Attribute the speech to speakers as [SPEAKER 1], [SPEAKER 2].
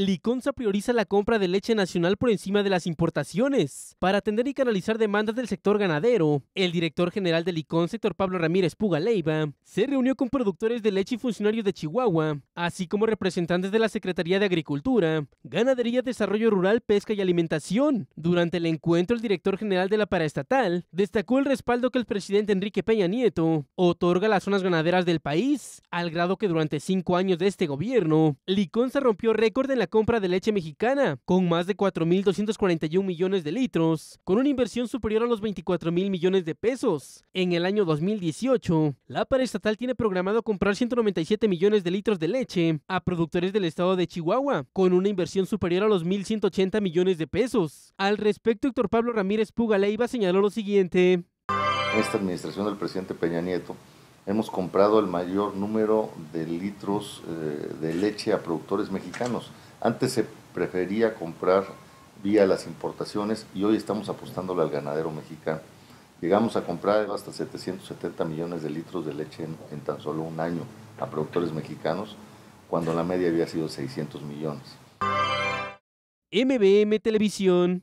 [SPEAKER 1] Liconza prioriza la compra de leche nacional por encima de las importaciones para atender y canalizar demandas del sector ganadero. El director general de Liconza, sector Pablo Ramírez Puga Leiva, se reunió con productores de leche y funcionarios de Chihuahua, así como representantes de la Secretaría de Agricultura, Ganadería, Desarrollo Rural, Pesca y Alimentación. Durante el encuentro, el director general de la paraestatal destacó el respaldo que el presidente Enrique Peña Nieto otorga a las zonas ganaderas del país, al grado que durante cinco años de este gobierno, Liconza rompió récord en la compra de leche mexicana, con más de 4.241 millones de litros, con una inversión superior a los 24 mil millones de pesos. En el año 2018, la paraestatal tiene programado comprar 197 millones de litros de leche a productores del estado de Chihuahua, con una inversión superior a los 1.180 millones de pesos. Al respecto, Héctor Pablo Ramírez Puga Leiva señaló lo siguiente.
[SPEAKER 2] Esta administración del presidente Peña Nieto hemos comprado el mayor número de litros eh, de leche a productores mexicanos. Antes se prefería comprar vía las importaciones y hoy estamos apostándole al ganadero mexicano. Llegamos a comprar hasta 770 millones de litros de leche en, tan solo un año a productores mexicanos, cuando la media había sido 600 millones.
[SPEAKER 1] MBM Televisión